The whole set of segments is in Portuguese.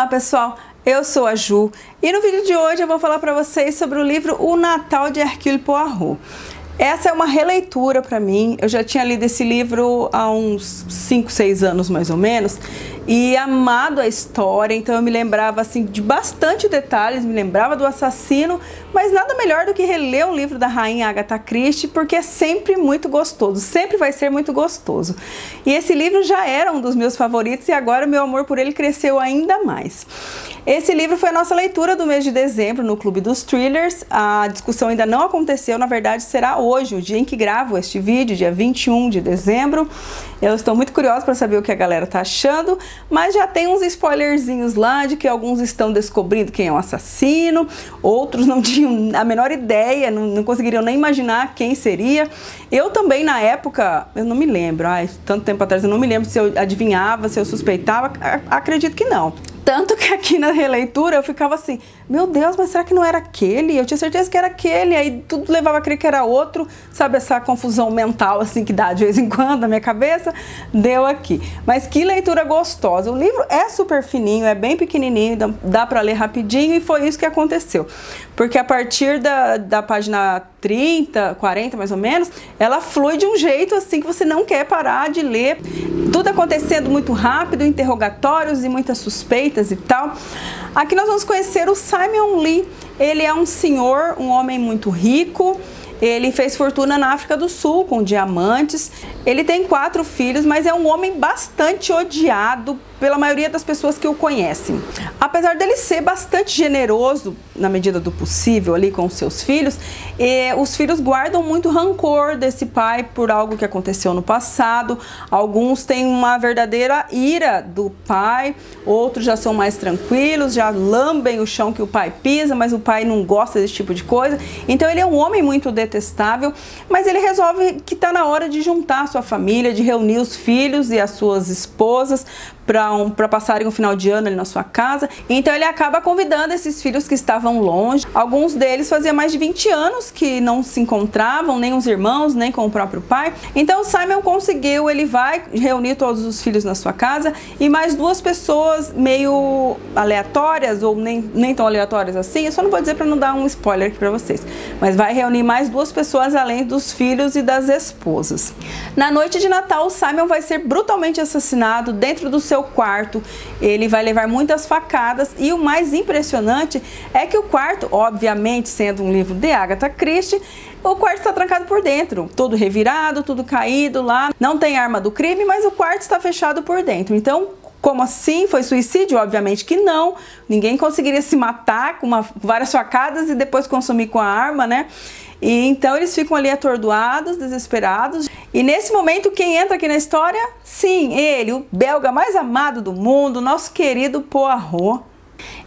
Olá pessoal, eu sou a Ju e no vídeo de hoje eu vou falar para vocês sobre o livro O Natal de Hercule Poirot. Essa é uma releitura para mim. Eu já tinha lido esse livro há uns 5, 6 anos mais ou menos e amado a história, então eu me lembrava assim de bastante detalhes, me lembrava do assassino, mas nada melhor do que reler o livro da rainha Agatha Christie, porque é sempre muito gostoso, sempre vai ser muito gostoso. E esse livro já era um dos meus favoritos e agora meu amor por ele cresceu ainda mais. Esse livro foi a nossa leitura do mês de dezembro no Clube dos Thrillers. A discussão ainda não aconteceu, na verdade será hoje, o dia em que gravo este vídeo, dia 21 de dezembro. Eu estou muito curiosa para saber o que a galera está achando, mas já tem uns spoilerzinhos lá de que alguns estão descobrindo quem é o assassino, outros não tinham a menor ideia, não, não conseguiriam nem imaginar quem seria. Eu também, na época, eu não me lembro, ai, tanto tempo atrás, eu não me lembro se eu adivinhava, se eu suspeitava, acredito que não. Tanto que aqui na releitura eu ficava assim, meu Deus, mas será que não era aquele? Eu tinha certeza que era aquele, aí tudo levava a crer que era outro, sabe essa confusão mental assim que dá de vez em quando na minha cabeça? Deu aqui. Mas que leitura gostosa. O livro é super fininho, é bem pequenininho, dá, para ler rapidinho e foi isso que aconteceu. Porque a partir da, da página 30, 40 mais ou menos, ela flui de um jeito assim que você não quer parar de ler. Tudo acontecendo muito rápido, interrogatórios e muitas suspeitas e tal. Aqui nós vamos conhecer o Simon Lee. Ele é um senhor, um homem muito rico. Ele fez fortuna na África do Sul com diamantes. Ele tem quatro filhos, mas é um homem bastante odiado pela maioria das pessoas que o conhecem. Apesar dele ser bastante generoso na medida do possível ali com seus filhos, eh, os filhos guardam muito rancor desse pai por algo que aconteceu no passado. Alguns têm uma verdadeira ira do pai, outros já são mais tranquilos, já lambem o chão que o pai pisa, mas o pai não gosta desse tipo de coisa. Então ele é um homem muito detestável, mas ele resolve que está na hora de juntar a sua família, de reunir os filhos e as suas esposas para um, passarem o final de ano ali na sua casa. Então ele acaba convidando esses filhos que estavam longe. Alguns deles fazia mais de 20 anos que não se encontravam, nem os irmãos, nem com o próprio pai. Então Simon conseguiu, ele vai reunir todos os filhos na sua casa e mais duas pessoas meio aleatórias ou nem, nem tão aleatórias assim. Eu só não vou dizer para não dar um spoiler aqui para vocês. Mas vai reunir mais duas pessoas além dos filhos e das esposas. Na noite de Natal, Simon vai ser brutalmente assassinado dentro do seu quarto, ele vai levar muitas facadas e o mais impressionante é que o quarto, obviamente sendo um livro de Agatha Christie, o quarto está trancado por dentro, todo revirado, tudo caído lá, não tem arma do crime, mas o quarto está fechado por dentro. Então, como assim? Foi suicídio? Obviamente que não. Ninguém conseguiria se matar com uma, várias facadas e depois consumir com a arma, né? E então eles ficam ali atordoados, desesperados. E nesse momento, quem entra aqui na história? Sim, ele, o belga mais amado do mundo, nosso querido Poirot.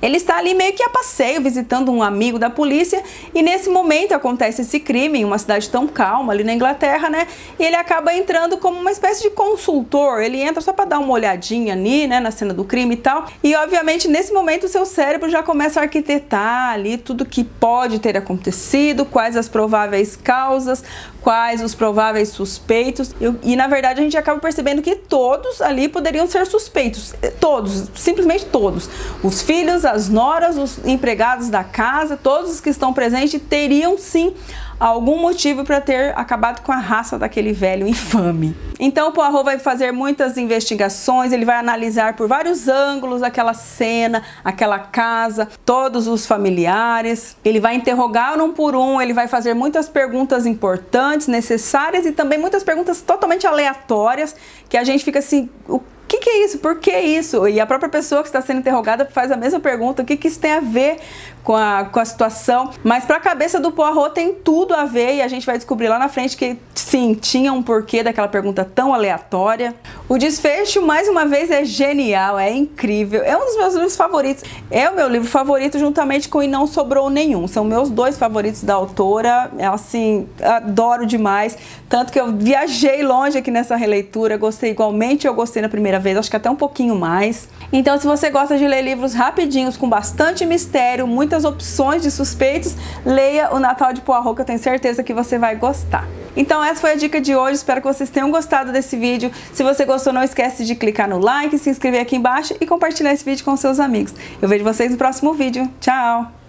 Ele está ali meio que a passeio, visitando um amigo da polícia, e nesse momento acontece esse crime em uma cidade tão calma, ali na Inglaterra, né? E ele acaba entrando como uma espécie de consultor. Ele entra só para dar uma olhadinha ali, né, na cena do crime e tal. E obviamente nesse momento o seu cérebro já começa a arquitetar ali tudo que pode ter acontecido, quais as prováveis causas, quais os prováveis suspeitos. E, e na verdade a gente acaba percebendo que todos ali poderiam ser suspeitos. Todos, simplesmente todos. Os filhos, as noras, os empregados da casa, todos os que estão presentes teriam sim algum motivo para ter acabado com a raça daquele velho infame. Então o Poirot vai fazer muitas investigações, ele vai analisar por vários ângulos aquela cena, aquela casa, todos os familiares. Ele vai interrogar um por um, ele vai fazer muitas perguntas importantes, necessárias e também muitas perguntas totalmente aleatórias que a gente fica assim, o que, que é isso? Por que isso? E a própria pessoa que está sendo interrogada faz a mesma pergunta: o que, que isso tem a ver com a, com a situação? Mas para a cabeça do Poirot tem tudo a ver e a gente vai descobrir lá na frente que sim, tinha um porquê daquela pergunta tão aleatória. O desfecho, mais uma vez, é genial, é incrível. É um dos meus livros favoritos. É o meu livro favorito, juntamente com E Não Sobrou Nenhum. São meus dois favoritos da autora. É assim, adoro demais. Tanto que eu viajei longe aqui nessa releitura, gostei igualmente, eu gostei na primeira vez, acho que até um pouquinho mais. Então, se você gosta de ler livros rapidinhos, com bastante mistério, muita muitas opções de suspeitos, leia o Natal de Poirot que eu tenho certeza que você vai gostar. Então essa foi a dica de hoje, espero que vocês tenham gostado desse vídeo. Se você gostou, não esquece de clicar no like, se inscrever aqui embaixo e compartilhar esse vídeo com seus amigos. Eu vejo vocês no próximo vídeo. Tchau!